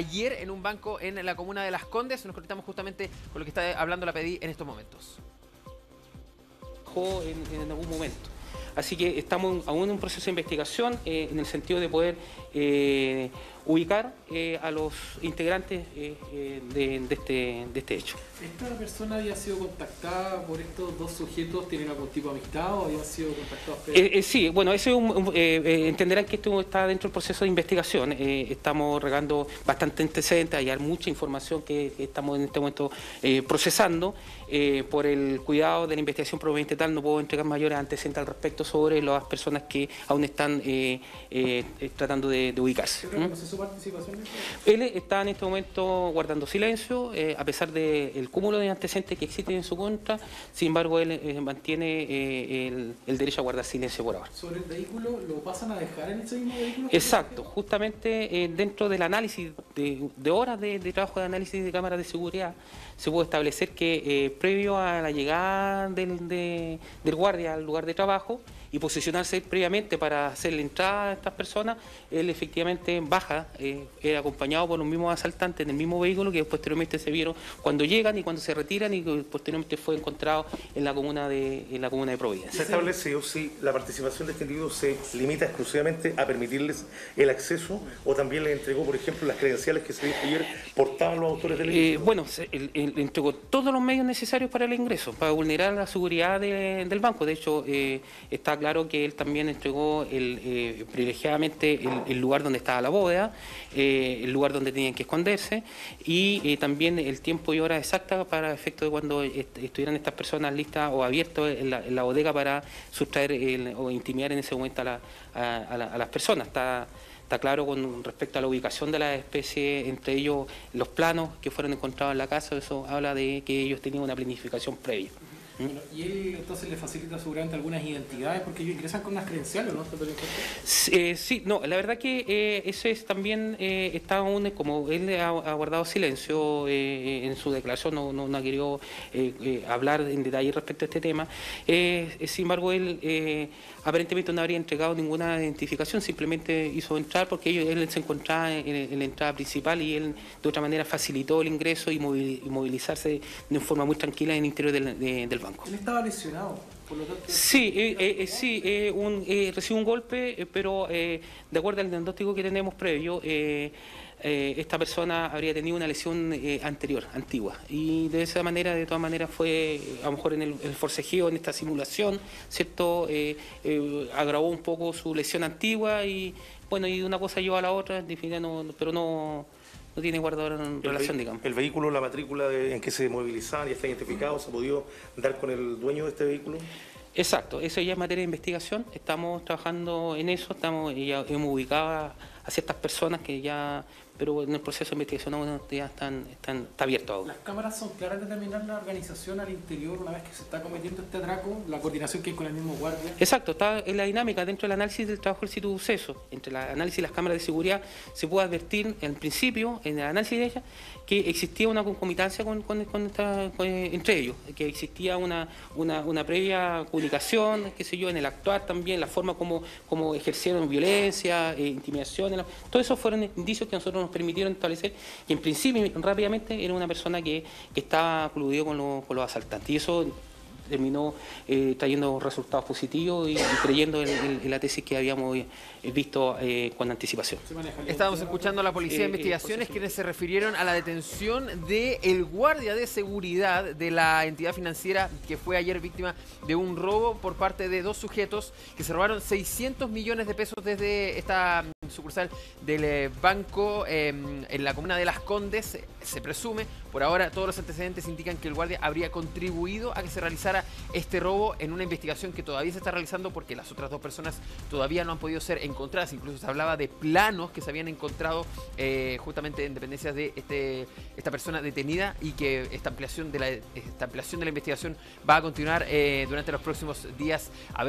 ayer en un banco en la comuna de Las Condes. Nos conectamos justamente con lo que está hablando la PDI en estos momentos. En, en algún momento. Así que estamos aún en un proceso de investigación eh, en el sentido de poder eh, ubicar eh, a los integrantes de, este, de este hecho. ¿Esta persona había sido contactada por estos dos sujetos? ¿Tienen algún tipo de amistad o habían sido contactados? sí, bueno, eso entenderán que esto está dentro del proceso de investigación. estamos regando bastante antecedentes, hay mucha información que, estamos en este momento procesando. por el cuidado de la investigación proveniente tal, no puedo entregar mayores antecedentes al respecto sobre las personas que aún están eh, eh, tratando de, ubicarse. ¿Mm? su participación? Él está en este momento guardando silencio, eh, a pesar del cúmulo de antecedentes que existen en su contra, sin embargo él mantiene el, derecho a guardar silencio por ahora. ¿Sobre el vehículo lo pasan a dejar en ese mismo vehículo? Exacto, justamente dentro del análisis de, horas de, trabajo de análisis de cámaras de seguridad, se puede establecer que previo a la llegada del, del guardia al lugar de trabajo, y posicionarse previamente para hacer la entrada a estas personas, él efectivamente baja, eh, acompañado por los mismos asaltantes en el mismo vehículo que posteriormente se vieron cuando llegan y cuando se retiran y que posteriormente fue encontrado en la comuna de, en la comuna de Providencia. ¿Se establecido si la participación de este individuo se limita exclusivamente a permitirles el acceso o también le entregó, por ejemplo, las credenciales que se ayer portaban los autores del eh, Bueno, le entregó todos los medios necesarios para el ingreso, para vulnerar la seguridad del banco. De hecho, eh, está claro que él también entregó el, eh, privilegiadamente el, lugar donde estaba la bóveda, eh, el lugar donde tenían que esconderse y eh, también el tiempo y hora exacta para efecto de cuando estuvieran estas personas listas o abiertas en la, bodega para sustraer o intimidar en ese momento a, las personas. Está, está claro con respecto a la ubicación de la especie, entre ellos los planos que fueron encontrados en la casa, eso habla de que ellos tenían una planificación previa. ¿Y él entonces le facilita seguramente algunas identidades porque ellos ingresan con unas credenciales, ¿no? Eh, sí, no, la verdad que eh, eso es también, eh, está aún, como él ha, guardado silencio eh, en su declaración, no, no, ha querido hablar en detalle respecto a este tema, sin embargo él aparentemente no habría entregado ninguna identificación, simplemente hizo entrar porque ellos, él se encontraba en, la entrada principal y él de otra manera facilitó el ingreso y movilizarse de forma muy tranquila en el interior del, del banco. ¿Él estaba lesionado? Por lo tanto, sí, eh, eh, sí eh, un, recibió un golpe, pero de acuerdo al diagnóstico que tenemos previo, esta persona habría tenido una lesión anterior, antigua. Y de esa manera, de todas maneras, fue a lo mejor en el, forcejeo, en esta simulación, ¿cierto? agravó un poco su lesión antigua y, bueno, y una cosa lleva a la otra, no, pero no no tiene guardador en relación, digamos. ¿El vehículo, la matrícula en que se movilizaban y está identificado, se ha podido dar con el dueño de este vehículo? Exacto, eso ya es materia de investigación, estamos trabajando en eso, estamos ya hemos ubicado a ciertas personas que ya pero en el proceso de investigación ya están, están, está abierto ahora. ¿Las cámaras son claras de determinar la organización al interior una vez que se está cometiendo este atraco, la coordinación que hay con el mismo guardia? Exacto, está en la dinámica dentro del análisis del trabajo del sitio de suceso, entre el análisis y las cámaras de seguridad, se puede advertir en principio, en el análisis de ellas, que existía una concomitancia con, con, entre ellos, que existía una, una, una, previa comunicación, qué sé yo, en el actuar también, la forma como, como ejercieron violencia, eh, intimidación, todo eso fueron indicios que nosotros nos permitieron establecer que en principio rápidamente era una persona que, estaba coludido con, con los asaltantes. Y eso terminó eh, trayendo resultados positivos y, creyendo en, la tesis que habíamos eh, visto eh, con anticipación. Estábamos escuchando a la Policía de Investigaciones quienes se refirieron a la detención del el guardia de seguridad de la entidad financiera que fue ayer víctima de un robo por parte de dos sujetos que se robaron 600 millones de pesos desde esta sucursal del banco em, en la comuna de Las Condes, se presume. Por ahora todos los antecedentes indican que el guardia habría contribuido a que se realizara este robo en una investigación que todavía se está realizando porque las otras dos personas todavía no han podido ser encontradas. Incluso se hablaba de planos que se habían encontrado eh, justamente en dependencias de este, esta persona detenida y que esta ampliación de la, esta ampliación de la investigación va a continuar eh, durante los próximos días. A ver